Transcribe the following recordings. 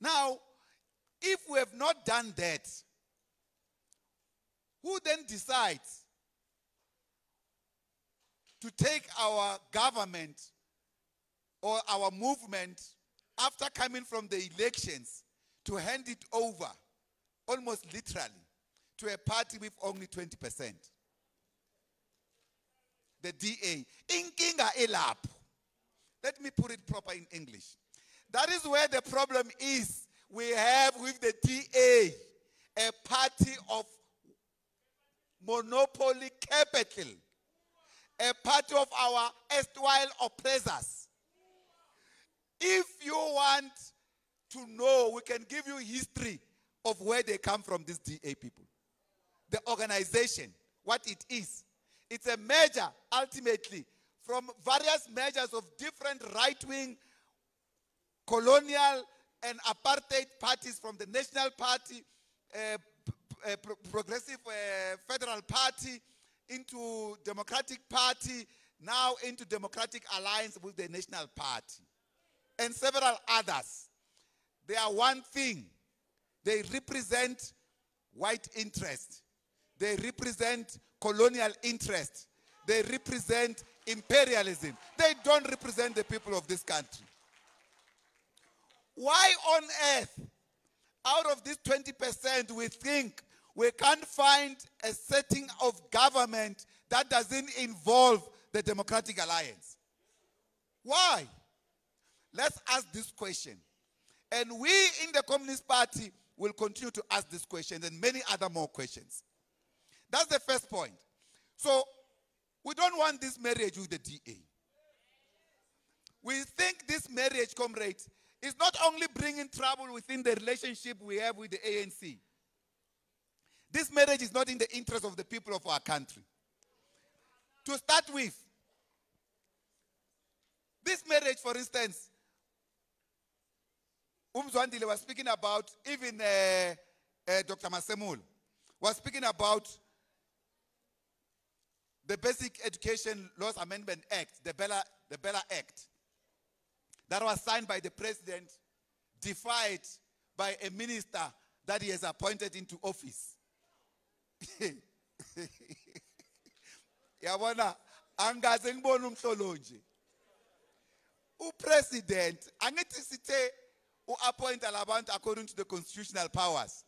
Now, if we have not done that, who then decides to take our government or our movement after coming from the elections to hand it over almost literally to a party with only 20%? The DA. Inkinga elapho. Let me put it proper in English. That is where the problem is. We have with the DA a party of monopoly capital, a party of our erstwhile oppressors. If you want to know, we can give you history of where they come from, these DA people. The organization, what it is. It's a measure, ultimately, from various measures of different right wing, colonial, and apartheid parties from the National Party, uh, uh, Pro- Progressive uh, Federal Party, into Democratic Party, now into Democratic Alliance with the National Party, and several others. They are one thing. They represent white interest. They represent colonial interest. They represent imperialism. They don't represent the people of this country. Why on earth, out of this 20%, we think we can't find a setting of government that doesn't involve the Democratic Alliance? Why? Let's ask this question. And we in the Communist Party will continue to ask this question and many other more questions. That's the first point. So, we don't want this marriage with the DA. We think this marriage, comrades, is not only bringing trouble within the relationship we have with the ANC. This marriage is not in the interest of the people of our country. To start with, this marriage, for instance, Umzwandile was speaking about, even uh, uh, Dr. Masemul was speaking about the Basic Education Laws Amendment Act, the Bella, the Bella Act, that was signed by the president, defied by a minister that he has appointed into office. yabona angaze ngibone umhlolo nje. Upresident angithi sithe uappointa according to the constitutional powers.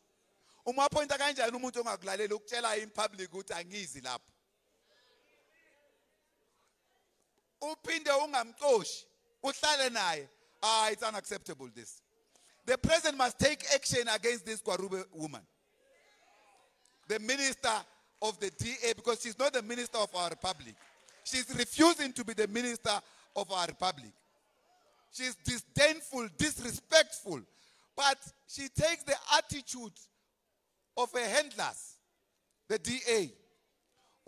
Uma appointa kanjani umuntu ongakulalela ukutshela in public ukuthi angizi lapho? Uphinde uhlale naye ah it's unacceptable this the president must take action against this Gwarube woman the minister of the DA because she's not the minister of our republic. She's refusing to be the minister of our republic. She's disdainful, disrespectful, but she takes the attitude of a handlers, the DA.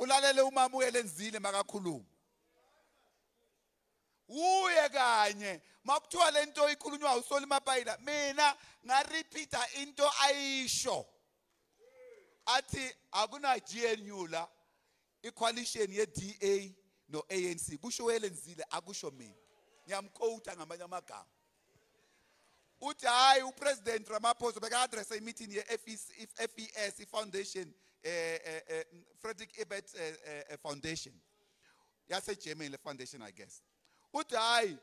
Ulalele umama uyelenzile makakhuluma. Uye kanye. Makuthiwa lento ikhulunywa usoli mapayila mina ngarepeata into ayisho. Athi akuna GNU la equalition ye DA no ANC kusho welenzile akusho mina. Ngiyamquota ngamanye amagama. Uthi hayi upresident Ramaphosa beka address a meeting ye FES Foundation eh eh, eh Frederick Ebert eh, eh, Foundation. Yase Germany le foundation I guess. Uthi hayi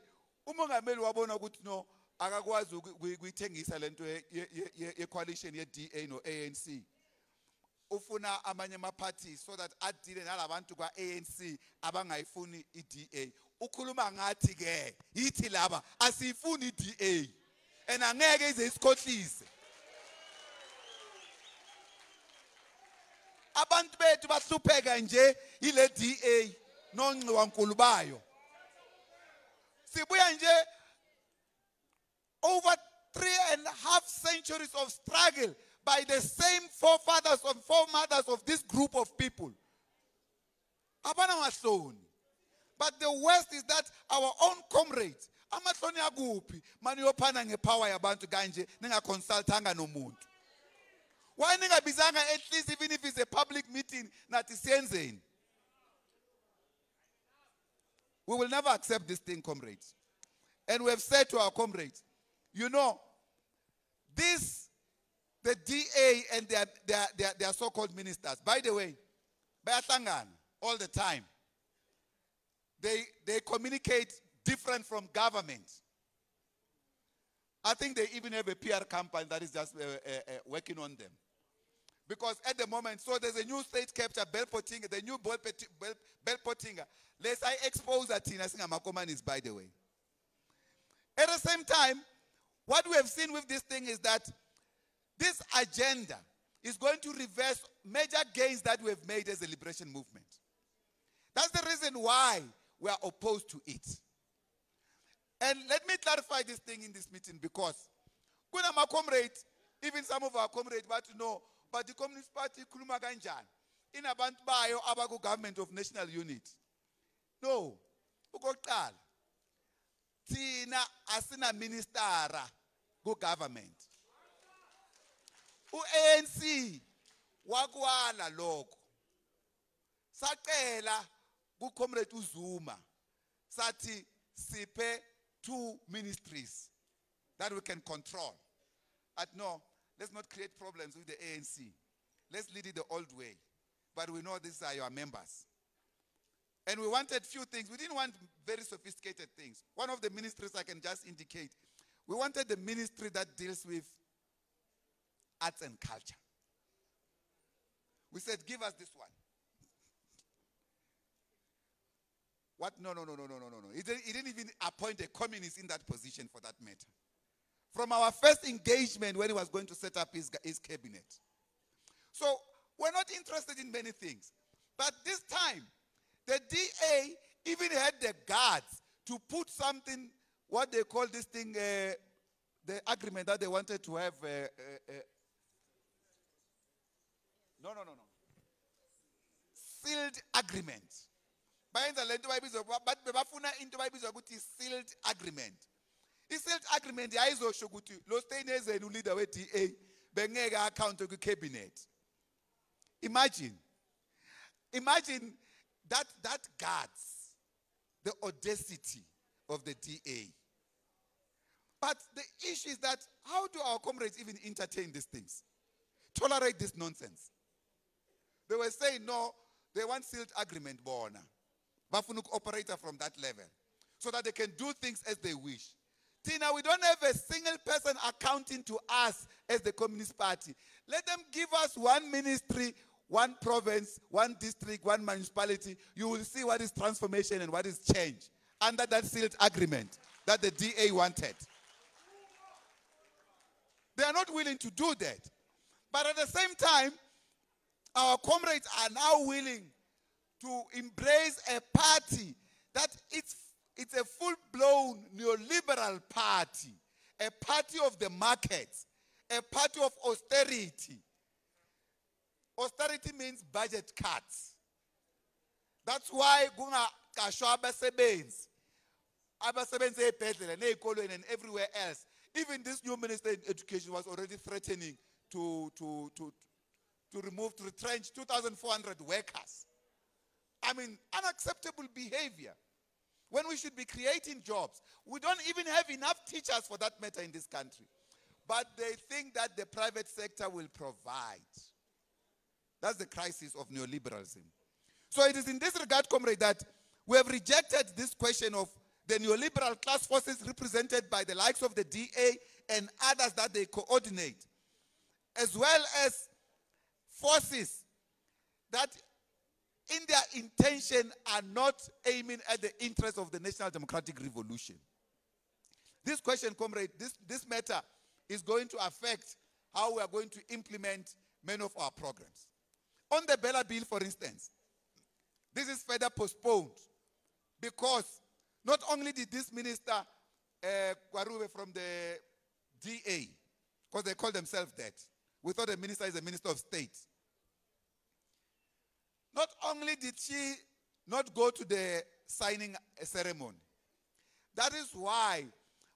umongameli wabona ukuthi no akakwazi ukuyi- kuyithengisa lento ye- ye- ye ye coalition ye DA no ANC ufuna amanye ama-parties so that adile nalabantu kwa-ANC abangayifuni i-DA ukhuluma ngathi ke yithi laba asiyifuni i-DA and angeke ize isikhohlise. Abantu bethu bahlupheka nje yile DA nongciwankulu bayo. Over three and a half centuries of struggle by the same forefathers and foremothers of this group of people. Abana. But the worst is that our own comrades, amahloni akuphi mani yophana ngepower yabantu kanje ningaconsultanga nomuntu. Why ningabizanga at least even if it's a public meeting nathi? We will never accept this thing, comrades. And we have said to our comrades, you know, this, the DA and their, their, their, their so-called ministers, by the way, bayahlangana all the time. They, they communicate different from government. I think they even have a PR company that is just uh, uh, uh, working on them. Because at the moment, so there's a new state capture, Bell Pottinger, the new Bell Let's I expose that Tina Singamakoman by the way. At the same time, what we have seen with this thing is that this agenda is going to reverse major gains that we have made as a liberation movement. That's the reason why we are opposed to it. And let me clarify this thing in this meeting because kuna my comrade, even some of our comrades, but to know, but the Communist Party ikhuluma kanjani? Inabantu bayo abaku government of national unity. No. Ukoqala. Thina asina ministera ku government. U-ANC wakwala lokho. Sacela ku comrade uZuma sathi siphe two ministries that we can control. But no, let's not create problems with the ANC. Let's lead it the old way. But we know these are your members. And we wanted few things. We didn't want very sophisticated things. One of the ministries I can just indicate. We wanted the ministry that deals with arts and culture. We said, give us this one. What? No, no, no, no, no, no, no. He didn't, he didn't even appoint a communist in that position for that matter. From our first engagement when he was going to set up his, his cabinet. So we're not interested in many things. But this time, the DA even had the guards to put something, what they call this thing, uh, the agreement that they wanted to have. Uh, uh, uh no, no, no, no. Sealed agreement bayenza bathi bebafuna into sealed agreement i-sealed agreement yayizosho ukuthi lo Steenhuisen uleader we-da bengeke account kwi-cabinet. Imagine imagine that that guards the audacity of the da but the issue is that how do our comrades even entertain these things? Tolerate this nonsense. They were saying no they want sealed agreement bona. Bafuna operator from that level so that they can do things as they wish tina we don't have a single person accounting to us as the communist party. Let them give us one ministry one province one district one municipality. You will see what is transformation and what is change under that sealed agreement that the da wanted. They are not willing to do that. But at the same time our comrades are now willing to embrace a party that it's, it's a full-blown neoliberal party, a party of the markets, a party of austerity. Austerity means budget cuts. That's why kungaqashwa abasebenzi abasebenzi ey'bhedlela ney'kolweni and everywhere else even this new minister in education was already threatening to, to, to, to remove to retrench 2400 workers I mean, unacceptable behavior. When we should be creating jobs, we don't even have enough teachers for that matter in this country. But they think that the private sector will provide. That's the crisis of neoliberalism. So it is in this regard, comrade, that we have rejected this question of the neoliberal class forces represented by the likes of the DA and others that they coordinate, as well as forces that in their intention are not aiming at the interest of the National Democratic Revolution. This question, comrade, this, this matter is going to affect how we are going to implement many of our programs. On the Bella Bill, for instance, this is further postponed because not only did this minister, uh, from the DA, because they call themselves that, we thought the minister is a minister of state. Not only did she not go to the signing ceremony, that is why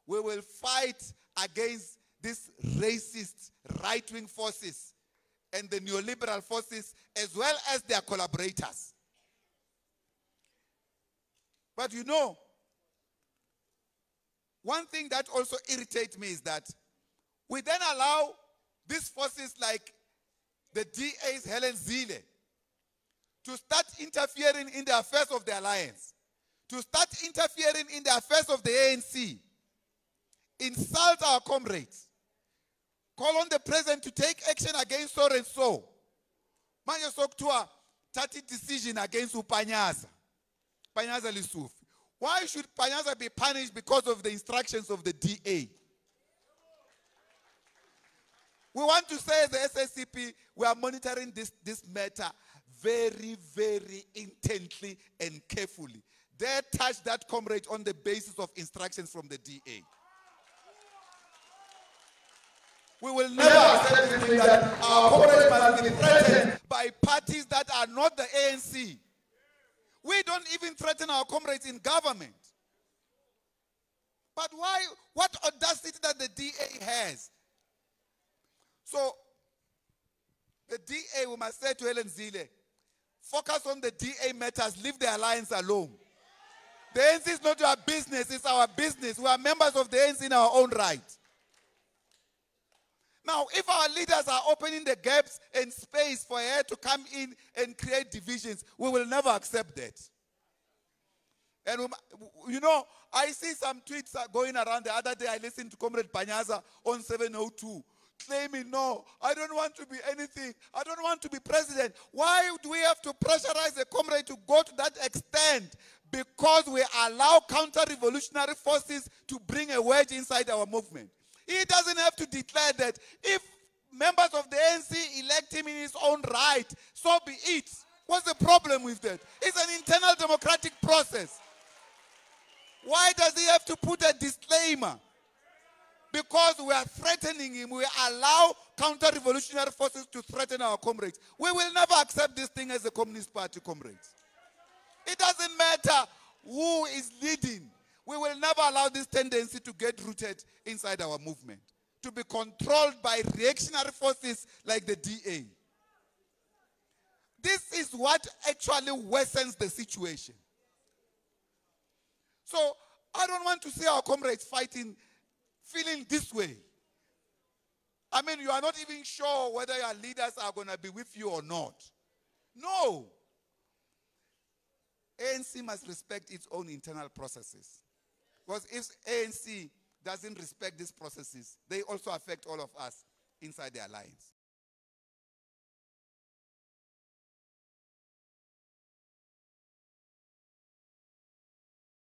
we will fight against these racist right wing forces and the neoliberal forces as well as their collaborators. But you know, one thing that also irritates me is that We then allow these forces like the DA's Helen Zille to start interfering in the affairs of the alliance, to start interfering in the affairs of the ANC, insult our comrades, call on the president to take action against so and so. Manje sokuthiwa thatha decision against upanyaza. Panyaza Lesufi. Why should Panyaza be punished because of the instructions of the DA? We want to say the SACP, we are monitoring this, this matter very, very intently and carefully. They touch that comrade on the basis of instructions from the DA. We will never accept that our comrades must be threatened by parties that are not the ANC. We don't even threaten our comrades in government. But why? What audacity that the DA has? So, the DA, we must say to Helen Zille, focus on the DA matters, leave the alliance alone. The ANC is not your business, it's our business. We are members of the ANC in our own right. Now, if our leaders are opening the gaps and space for air to come in and create divisions, we will never accept that. And we, you know, I see some tweets going around. The other day, I listened to Comrade Panyaza on 702 claiming, no, I don't want to be anything. I don't want to be president. Why do we have to pressurize a comrade to go to that extent? Because we allow counter revolutionary forces to bring a wedge inside our movement. He doesn't have to declare that. If members of the ANC elect him in his own right, so be it. What's the problem with that? It's an internal democratic process. Why does he have to put a disclaimer? Because we are threatening him, we allow counter revolutionary forces to threaten our comrades. We will never accept this thing as a Communist Party comrades. It doesn't matter who is leading. We will never allow this tendency to get rooted inside our movement, to be controlled by reactionary forces like the DA. This is what actually worsens the situation. So I don't want to see our comrades fighting, feeling this way. I mean, you are not even sure whether your leaders are going to be with you or not. No. ANC must respect its own internal processes. Because if ANC doesn't respect these processes, they also affect all of us inside the alliance.